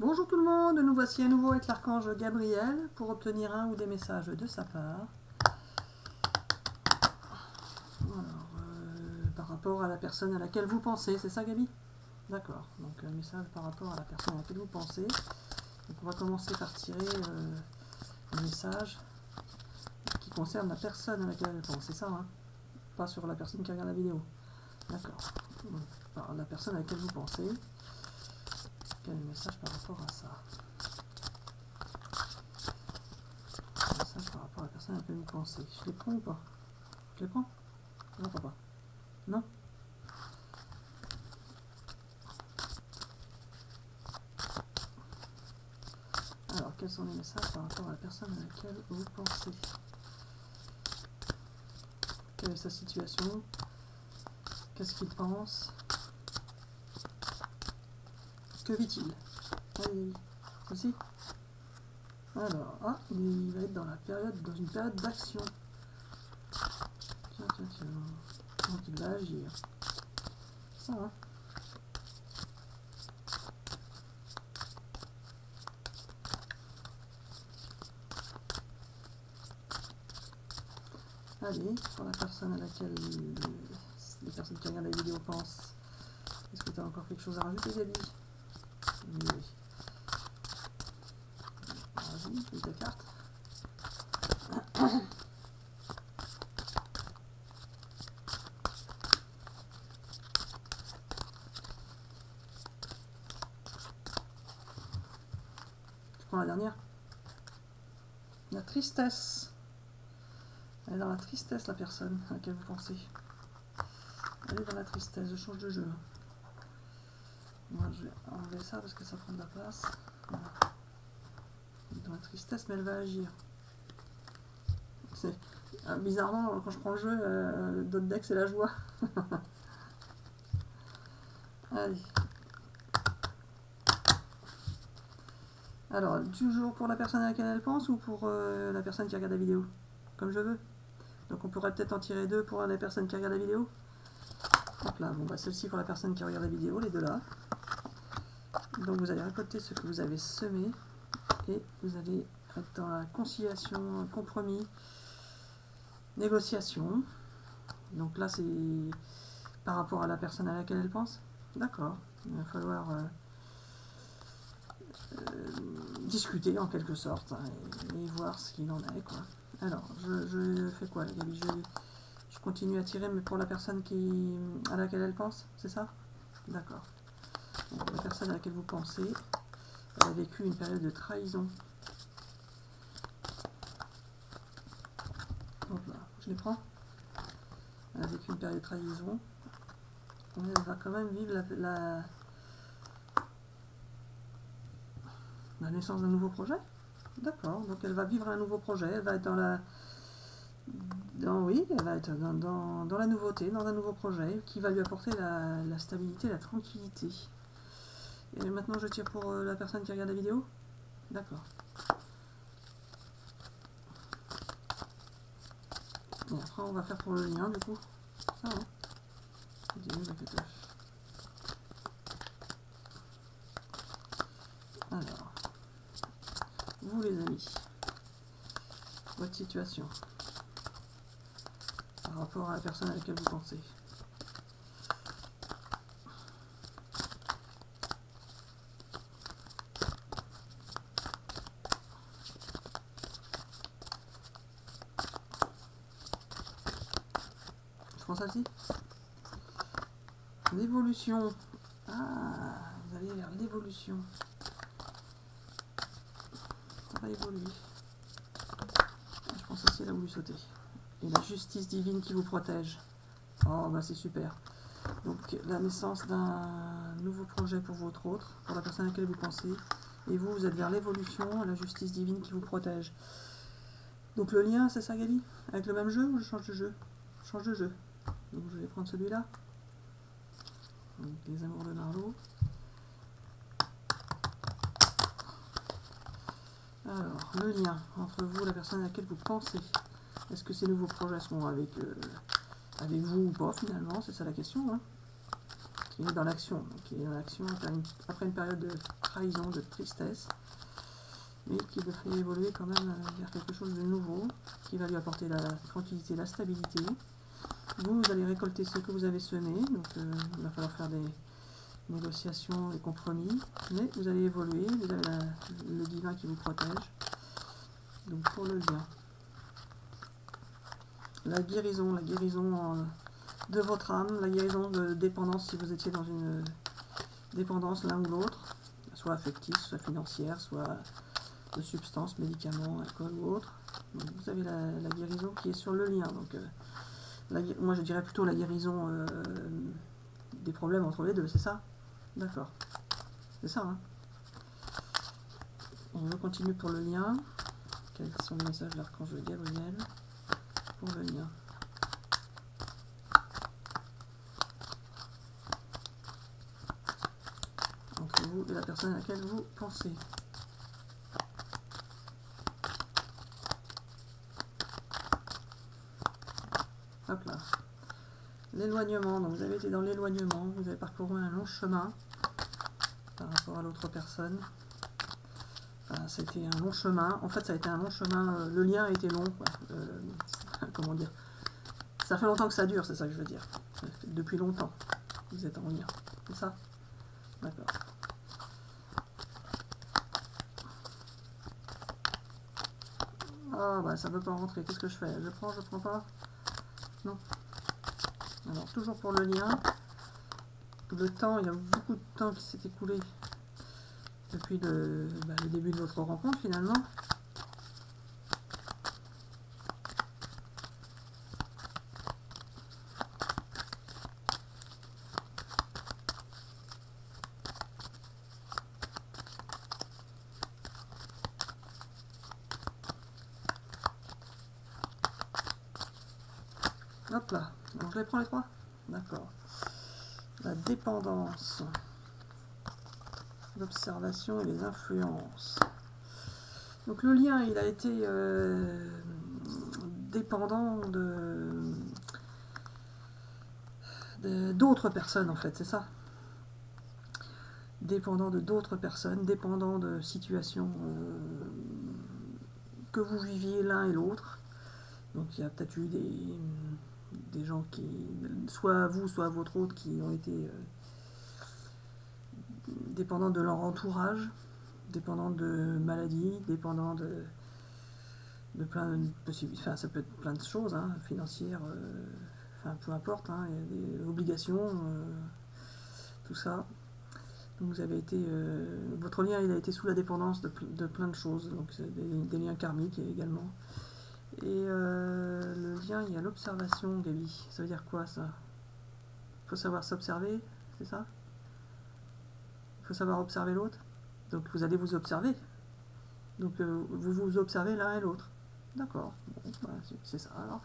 Bonjour tout le monde, nous voici à nouveau avec l'archange Gabriel pour obtenir un ou des messages de sa part. Euh, par rapport à la personne à laquelle vous pensez, c'est ça Gabi? D'accord, donc un message par rapport à la personne à laquelle vous pensez. Donc on va commencer par tirer euh, un message qui concerne la personne à laquelle elle pense, c'est ça hein? Pas sur la personne qui regarde la vidéo. D'accord. La personne à laquelle vous pensez. Quel message par rapport à ça. Message par rapport à la personne laquelle vous pensez. Je les prends ou pas? Je les prends? Non, pas pas. Non? Alors, quels sont les messages par rapport à la personne à laquelle vous pensez? Quelle est sa situation? Qu'est-ce qu'il pense? Que vit-il Allez, ceci Alors, ah, il va être dans une période d'action. Tiens, tiens, tiens. Donc il va agir? Ça va. Allez, pour la personne à laquelle les personnes qui regardent la vidéo pensent, est-ce que tu as encore quelque chose à rajouter, Gabi? Vas-y. Je prends la dernière. La tristesse. Elle est dans la tristesse, la personne à laquelle vous pensez. Elle est dans la tristesse. Je change de jeu. Moi, je vais enlever ça parce que ça prend de la place. Dans la tristesse, mais elle va agir. Euh, bizarrement quand je prends le jeu, euh, d'autres decks c'est la joie. Allez. Alors, toujours pour la personne à laquelle elle pense ou pour euh, la personne qui regarde la vidéo? Comme je veux. Donc on pourrait peut-être en tirer deux pour la personne qui regarde la vidéo. Hop là, bon bah celle-ci pour la personne qui regarde la vidéo, les deux là. Donc vous allez récolter ce que vous avez semé et vous allez être dans la conciliation, compromis, négociation. Donc là c'est par rapport à la personne à laquelle elle pense. D'accord, il va falloir euh, euh, discuter en quelque sorte hein, et, voir ce qu'il en est. Alors, je, je, fais quoi, Gabi je, je, continue à tirer, mais pour la personne qui, à laquelle elle pense, c'est ça? D'accord. La personne à laquelle vous pensez, elle a vécu une période de trahison. Je les prends. Elle a vécu une période de trahison. Elle va quand même vivre la, naissance d'un nouveau projet. D'accord, donc elle va vivre un nouveau projet, elle va être dans la... Dans, oui, elle va être dans, la nouveauté, dans un nouveau projet qui va lui apporter la stabilité, la tranquillité. Et maintenant je tire pour euh, la personne qui regarde la vidéo D'accord. Et après on va faire pour le lien du coup. Ça, hein Alors vous les amis, votre situation par rapport à la personne à laquelle vous pensez. Je prends celle-ci L'évolution. Ah, vous allez vers l'évolution évoluer. Je pense aussi elle a voulu sauter. Et la justice divine qui vous protège. Oh, bah c'est super. Donc la naissance d'un nouveau projet pour votre autre, pour la personne à laquelle vous pensez. Et vous, vous êtes vers l'évolution, la justice divine qui vous protège. Donc le lien, c'est ça Gabi? Avec le même jeu ou je change de jeu? Je change de jeu. Donc je vais prendre celui-là. Les amours de Marlowe. Alors, le lien entre vous et la personne à laquelle vous pensez. Est-ce que ces nouveaux projets seront avec, euh, avec vous ou pas finalement? C'est ça la question. Hein Il est dans l'action. Donc il est dans l'action après une période de trahison, de tristesse. Mais qui le fait évoluer quand même euh, vers quelque chose de nouveau, qui va lui apporter la tranquillité, la stabilité. Vous, vous allez récolter ce que vous avez semé, donc euh, il va falloir faire des négociations, des compromis, mais vous allez évoluer, vous avez le divin qui vous protège. Donc pour le lien. La guérison, la guérison euh, de votre âme, la guérison de dépendance si vous étiez dans une dépendance l'un ou l'autre, soit affective, soit financière, soit de substances, médicaments, alcool ou autre. vous avez la, guérison qui est sur le lien. Donc, euh, moi je dirais plutôt la guérison euh, des problèmes entre les deux, c'est ça? D'accord. C'est ça, hein On continue pour le lien. Quels sont les messages de l'archange Gabriel? Pour le lien entre vous et la personne à laquelle vous pensez. Hop là. L'éloignement. Donc vous avez été dans l'éloignement, vous avez parcouru un long chemin par rapport à l'autre personne. C'était un long chemin. En fait, ça a été un long chemin. Euh, le lien a été long. Euh, comment dire? Ça fait longtemps que ça dure, c'est ça que je veux dire. Depuis longtemps, vous êtes en lien. C'est ça? D'accord. Ah, bah ça veut pas rentrer. Qu'est-ce que je fais? Je prends, je prends pas? Non. Alors, toujours pour le lien. Le temps, il y a beaucoup de temps qui s'est écoulé depuis le, bah, début de votre rencontre finalement. Hop là. Donc je les prends les trois? D'accord. La dépendance l'observation et les influences. Donc le lien, il a été euh, dépendant de d'autres personnes en fait, c'est ça? Dépendant de d'autres personnes, dépendant de situations euh, que vous viviez l'un et l'autre. Donc il y a peut-être eu des, des gens qui, soit vous, soit votre autre, qui ont été euh, dépendant de leur entourage, dépendant de maladies, dépendant de, de plein de possibilités, enfin ça peut être plein de choses, hein, financières, euh, enfin peu importe, hein, il y a des obligations, euh, tout ça. Donc vous avez été, votre lien il a été sous la dépendance de, plein de choses, donc des, liens karmiques également. Et le lien, il y a l'observation, Gabi. Ça veut dire quoi ça? Il faut savoir s'observer, c'est ça? Il faut savoir observer l'autre? Donc vous allez vous observer. Donc euh, vous vous observez l'un et l'autre. D'accord. Bah, c'est ça alors.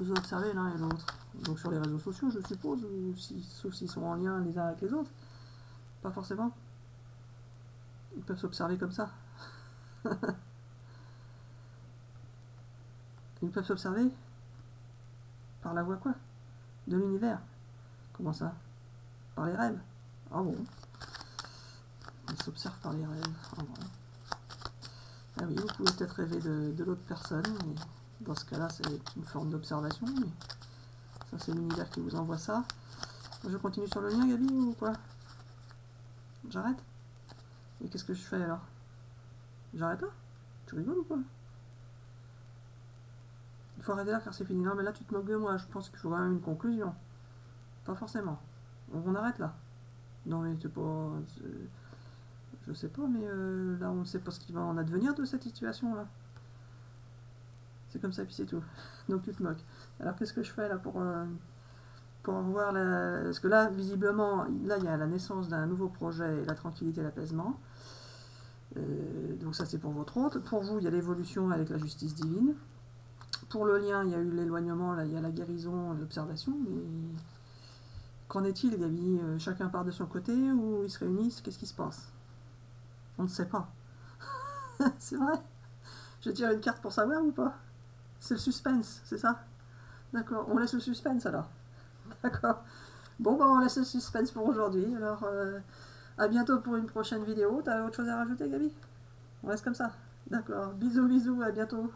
Vous observez l'un et l'autre. Donc sur les réseaux sociaux, je suppose, ou si, sauf s'ils sont en lien les uns avec les autres. Pas forcément. Ils peuvent s'observer comme ça. Ils peuvent s'observer par la voie quoi? De l'univers? Comment ça? Par les rêves? Ah bon? S'observe par les rêves. Ah oui, vous pouvez peut-être rêver de, l'autre personne, mais dans ce cas-là, c'est une forme d'observation, mais ça, c'est l'univers qui vous envoie ça. Je continue sur le lien, Gabi, ou quoi? J'arrête? Et qu'est-ce que je fais alors? J'arrête là Tu rigoles ou quoi? Il faut arrêter là car c'est fini. Non, mais là, tu te moques de moi. Je pense qu'il faut quand même une conclusion. Pas forcément. On arrête là. Non, mais c'est pas je sais pas, mais euh, là on ne sait pas ce qui va en advenir de cette situation-là. C'est comme ça, puis c'est tout. Donc tu te moques. Alors qu'est-ce que je fais là pour, euh, pour voir la... Parce que là, visiblement, là il y a la naissance d'un nouveau projet, la tranquillité et l'apaisement. Euh, donc ça c'est pour votre hôte. Pour vous, il y a l'évolution avec la justice divine. Pour le lien, il y a eu l'éloignement, il y a la guérison, l'observation, mais qu'en est-il, Gabi Chacun part de son côté ou ils se réunissent? Qu'est-ce qui se passe? On ne sait pas. c'est vrai Je tire une carte pour savoir ou pas? C'est le suspense, c'est ça? D'accord, on laisse le suspense alors. D'accord. Bon, bah, on laisse le suspense pour aujourd'hui. Alors, euh, à bientôt pour une prochaine vidéo. T'as autre chose à rajouter, Gabi? On reste comme ça D'accord. Bisous, bisous, à bientôt.